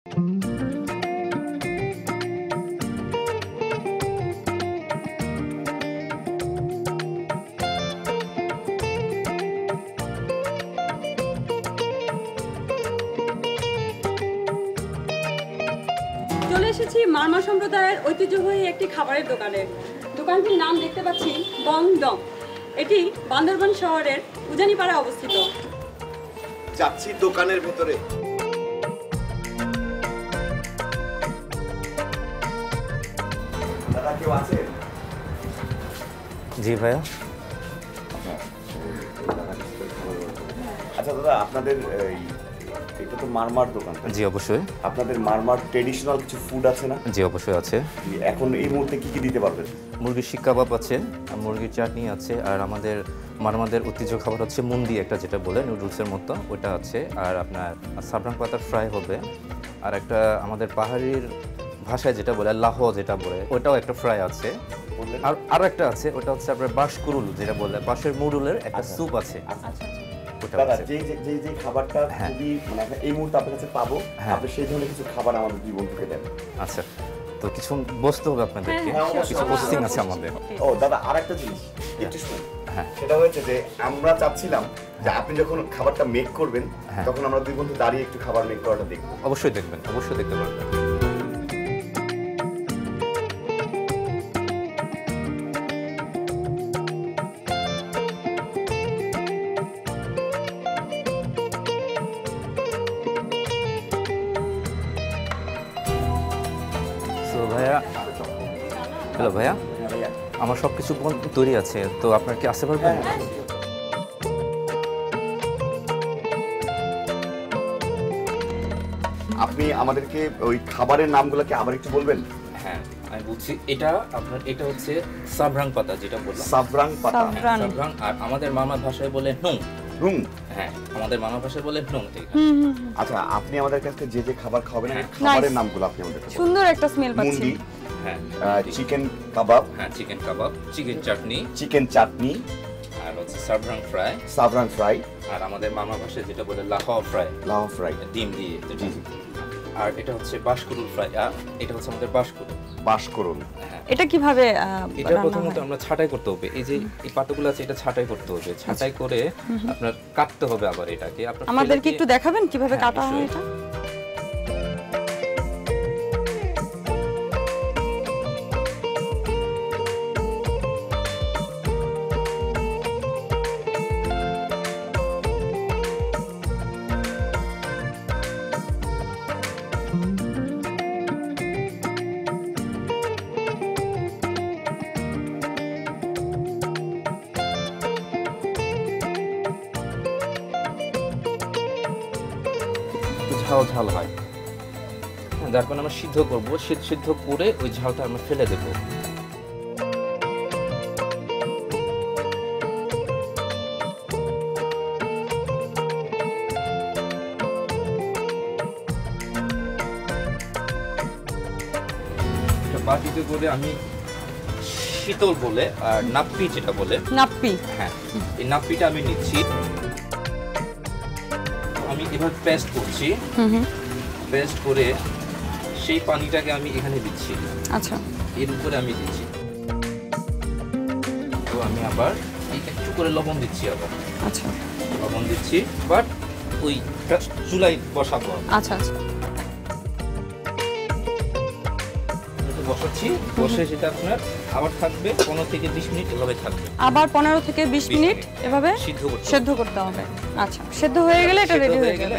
চলে এসেছি মারমা সম্প্রদায়ের ঐতিহ্যবাহী একটি খাবারের দোকানে। দোকানটির নাম দেখতে পাচ্ছি বং ডং। এটি বান্দরবান শহরের উজানিপাড়ায় অবস্থিত। যাচ্ছি দোকানের ভেতরে। জি ভাইয়া। আচ্ছা দাদা আপনাদের এই এটা তো মারমার দোকান জি অবশ্যই। আপনাদের মারমার ট্রেডিশনাল কিছু ফুড আছে না? জি অবশ্যই আছে। এখন এই মুহূর্তে কি কি দিতে পারবেন? মুরগির শিক কাবাব আছে আর মুরগির চাটনি আছে আর আমাদের মারমাদের ঐতিহ্য খাবার হচ্ছে মুন্দি একটা যেটা বলে নুডলসের মতো ওটা আছে। আর আপনার সাবরাং পাতার ফ্রাই হবে। আর একটা আমাদের পাহাড়ির ভাষায় যেটা বলে লাহ যেটা বলে ওটাও একটা ফ্রাই আছে। বললেন? আর আরও একটা আছে ওটা হচ্ছে আপনার বাঁশকুরুল যেটা বলে বাঁশের মুরুলের একটা স্যুপ আছে। ওটা দাদা যে যে যে যে খাবারটা হ্যাঁ। খুবই মানে এই মুহূর্তে আপনার কাছে পাবো হ্যাঁ। আপনি সেই ধরনের কিছু খাবার আমাদের দেন। আচ্ছা তো কিছু বসতে হবে আপনাদেরকে। হ্যাঁ, কিছু পোস্টিং আছে আমাদের। ও দাদা আর একটা জিনিস একটু শুনুন। সেটা হয়েছে যে আমরা চাচ্ছিলাম যে আপনি যখন খাবারটা মেক করবেন। তখন আমরা দুই বন্ধু দাঁড়িয়ে একটু খাবার মেক করাটা দেখব। অবশ্যই দেখবেন অবশ্যই দেখতে পারবেন। So, ভাইয়া হ্যালো ভাইয়া হ্যাঁ ভাইয়া আমার সব কিছু তৈরি আছে তো আপনার কি আসতে পারবেন আপনি আমাদেরকে ওই খাবারের নামগুলোকে আবার একটু বলবেন? হ্যাঁ আমি বলছি এটা আপনার এটা হচ্ছে সাবরাং পাতা যেটা বললাম। সাবরাং পাতা। সাবরাং। সাবরাং। আর আমাদের মামার ভাষায় বলে নুং রুম হ্যাঁ আমাদের মামা ভাষায় বলে নুং ঠিক আছে। আচ্ছা আপনি আমাদের কাছে যে যে খাবার খাবেন খাবারের নামগুলো আপনি আমাদেরকে বলুন। সুন্দর একটা স্মেল পাচ্ছি। হ্যাঁ চিকেন কাবাব। হ্যাঁ chicken kebab chicken chutney. Chicken chutney. আর হচ্ছে সাবরাং ফ্রাই। সাবরাং ফ্রাই। আর আমাদের মামা ভাষায় যেটা বলে লাহা ফ্রাই। লাউ ফ্রাই। ডিম দিয়ে আর এটা হচ্ছে বাঁশকুরুল ফ্রাই। আর এটা হচ্ছে আমাদের বাঁশকুরুল বাস হ্যাঁ। এটা কীভাবে এটা প্রথমত আমরা ছাঁটাই করতে হবে। এই যে এই পাতাগুলো আছে এটা ছাঁটাই করতে হবে। ছাঁটাই করে আপনার কাটতে হবে আবার এটাকে। আমাদেরকে একটু দেখাবেন কীভাবে হ্যাঁ, কাটা হয়। এটা? একটু ঝাল হয়। হ্যাঁ, যার কারণে আমরা সিদ্ধ করব। সিদ্ধ সিদ্ধ করে ওই ঝালটা আমরা ফেলে দেবো। বাটিতে করে আমি শীতল বলে আর নাপ্পি যেটা বলে নাপ্পি। হ্যাঁ এই নাপ্পিটা আমি নিচ্ছি। আমি এবার পেস্ট করছি। পেস্ট করে সেই পানিটাকে আমি এখানে দিচ্ছি। আচ্ছা। এর উপরে আমি দিচ্ছি। তো আমি আবার একটু করে লবণ দিচ্ছি আবার। আচ্ছা। লবণ দিচ্ছি বাট ওই চুলাই বসাবো। আচ্ছা আচ্ছা। বসাচ্ছি বসে সেটা আপনার আবার থাকবে পনেরো থেকে বিশ মিনিট এভাবে থাকবে। আবার পনেরো থেকে বিশ মিনিট এভাবে সিদ্ধ করতে হবে। সেদ্ধ করতে হবে। আচ্ছা সেদ্ধ হয়ে গেলে এটা রেডি হয়ে গেলে